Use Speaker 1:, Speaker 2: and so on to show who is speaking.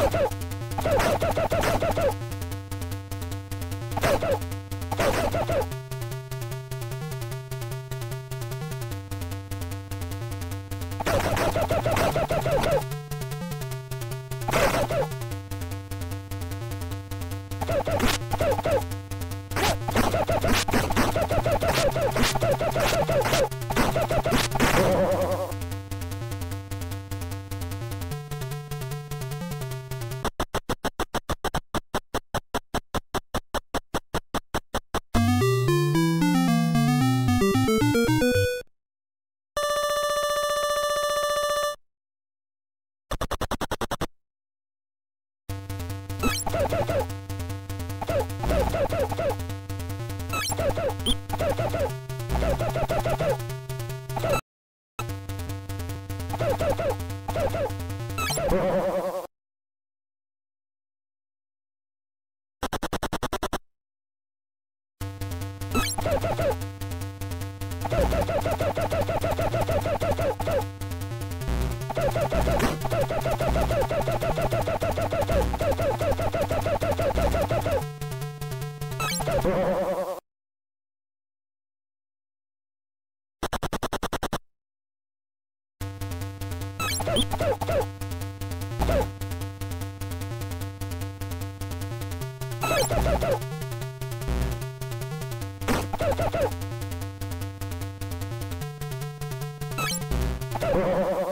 Speaker 1: Woo! Ha ha ha ha ha!
Speaker 2: Ha ha ha! Woo! Oh,